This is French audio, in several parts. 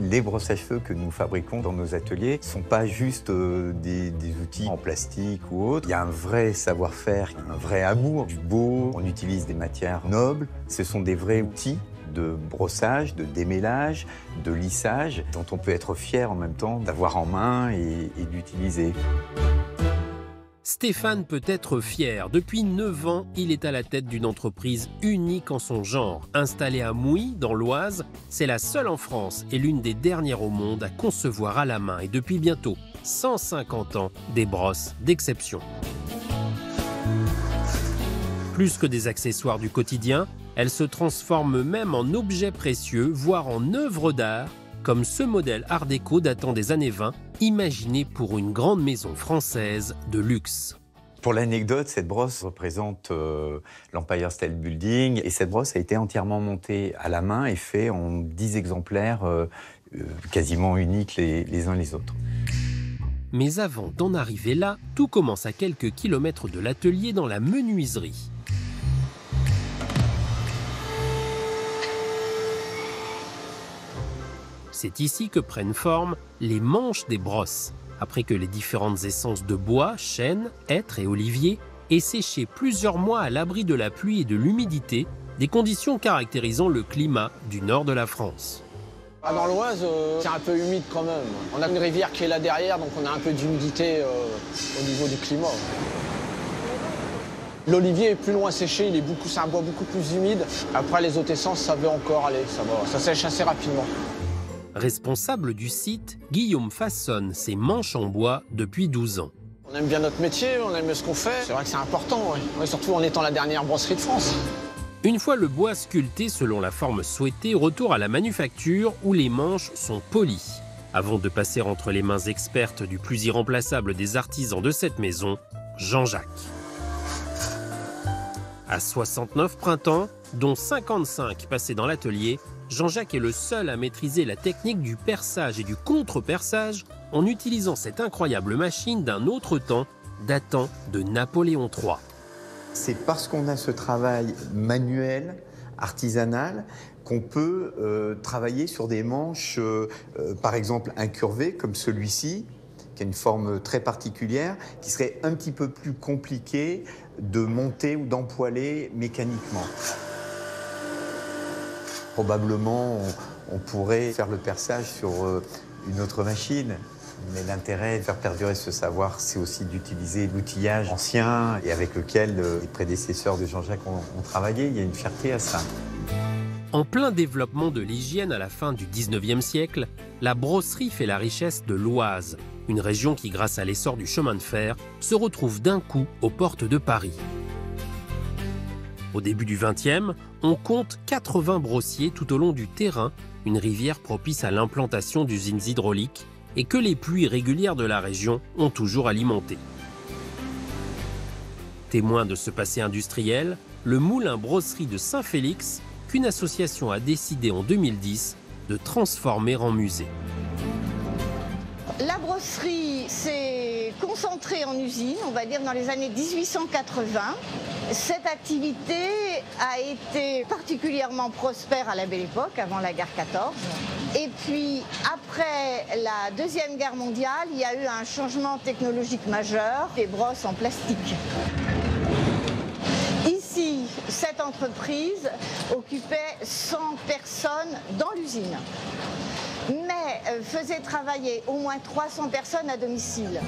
Les brosses à cheveux que nous fabriquons dans nos ateliers ne sont pas juste euh, des, outils en plastique ou autre. Il y a un vrai savoir-faire, un vrai amour du beau. On utilise des matières nobles. Ce sont des vrais outils de brossage, de démêlage, de lissage, dont on peut être fier en même temps d'avoir en main et d'utiliser. Stéphane peut être fier. Depuis 9 ans, il est à la tête d'une entreprise unique en son genre. Installée à Mouy, dans l'Oise, c'est la seule en France et l'une des dernières au monde à concevoir à la main et depuis bientôt 150 ans des brosses d'exception. Plus que des accessoires du quotidien, elles se transforment même en objets précieux, voire en œuvres d'art comme ce modèle art déco datant des années 20, imaginé pour une grande maison française de luxe. Pour l'anecdote, cette brosse représente euh, l'Empire State Building et cette brosse a été entièrement montée à la main et faite en 10 exemplaires euh, euh, quasiment uniques les, les uns les autres. Mais avant d'en arriver là, tout commence à quelques kilomètres de l'atelier dans la menuiserie. C'est ici que prennent forme les manches des brosses, après que les différentes essences de bois, chêne, hêtre et olivier aient séché plusieurs mois à l'abri de la pluie et de l'humidité, des conditions caractérisant le climat du nord de la France. L'Oise, euh, c'est un peu humide quand même. On a une rivière qui est là derrière, donc on a un peu d'humidité euh, au niveau du climat. L'olivier est plus loin séché, il est beaucoup, c'est un bois beaucoup plus humide. Après, les autres essences, ça veut encore aller, ça va, ça sèche assez rapidement. Responsable du site, Guillaume façonne ses manches en bois depuis 12 ans. On aime bien notre métier, on aime ce qu'on fait. C'est vrai que c'est important, ouais. surtout en étant la dernière brosserie de France. Une fois le bois sculpté selon la forme souhaitée, retour à la manufacture où les manches sont polies. Avant de passer entre les mains expertes du plus irremplaçable des artisans de cette maison, Jean-Jacques. À 69 printemps, dont 55 passés dans l'atelier, Jean-Jacques est le seul à maîtriser la technique du perçage et du contre-perçage en utilisant cette incroyable machine d'un autre temps datant de Napoléon III. C'est parce qu'on a ce travail manuel, artisanal, qu'on peut euh, travailler sur des manches, euh, euh, par exemple incurvées comme celui-ci, qui a une forme très particulière, qui serait un petit peu plus compliqué de monter ou d'empoiler mécaniquement. Probablement, on, pourrait faire le perçage sur euh, une autre machine. Mais l'intérêt de faire perdurer ce savoir, c'est aussi d'utiliser l'outillage ancien et avec lequel euh, les prédécesseurs de Jean-Jacques ont, ont travaillé. Il y a une fierté à ça. En plein développement de l'hygiène à la fin du 19e siècle, la brosserie fait la richesse de l'Oise, une région qui, grâce à l'essor du chemin de fer, se retrouve d'un coup aux portes de Paris. Au début du XXe, on compte 80 brossiers tout au long du terrain, une rivière propice à l'implantation d'usines hydrauliques et que les pluies régulières de la région ont toujours alimenté. Témoin de ce passé industriel, le moulin brosserie de Saint-Félix, qu'une association a décidé en 2010 de transformer en musée. La brosserie s'est concentrée en usine, on va dire dans les années 1880. Cette activité a été particulièrement prospère à la belle époque, avant la guerre 14. Et puis, après la Deuxième Guerre mondiale, il y a eu un changement technologique majeur, des brosses en plastique. Ici, cette entreprise occupait 100 personnes dans l'usine, faisait travailler au moins 300 personnes à domicile.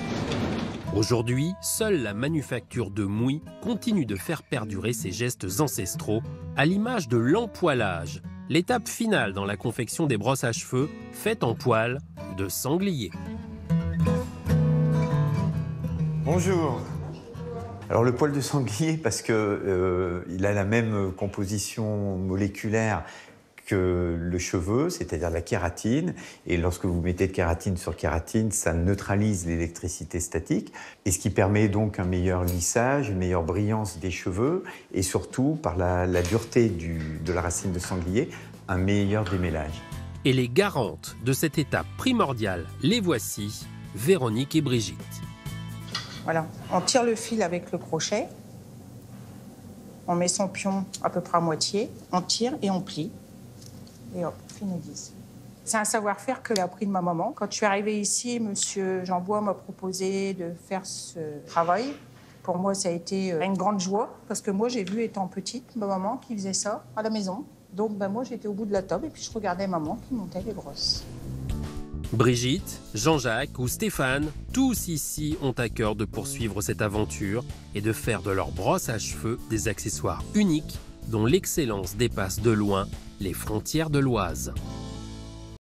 Aujourd'hui, seule la manufacture de mouille continue de faire perdurer ses gestes ancestraux, à l'image de l'empoilage, l'étape finale dans la confection des brosses à cheveux faites en poil de sanglier. Bonjour. Alors le poil de sanglier, parce qu'il euh, a la même composition moléculaire que le cheveu, c'est-à-dire la kératine. Et lorsque vous mettez de kératine sur kératine, ça neutralise l'électricité statique, et ce qui permet donc un meilleur lissage, une meilleure brillance des cheveux, et surtout, par la, la dureté du, de la racine de sanglier, un meilleur démêlage. Et les garantes de cette étape primordiale, les voici, Véronique et Brigitte. Voilà, on tire le fil avec le crochet. On met son pion à peu près à moitié, on tire et on plie. Et hop. C'est un savoir-faire que j'ai appris de ma maman. Quand je suis arrivée ici, Monsieur Jean-Bois m'a proposé de faire ce travail. Pour moi, ça a été euh, une grande joie parce que moi, j'ai vu étant petite ma maman qui faisait ça à la maison. Donc, ben, moi, j'étais au bout de la table et puis je regardais maman qui montait les grosses. Brigitte, Jean-Jacques ou Stéphane, tous ici ont à cœur de poursuivre cette aventure et de faire de leur brosse à cheveux des accessoires uniques dont l'excellence dépasse de loin les frontières de l'Oise.